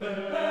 bird.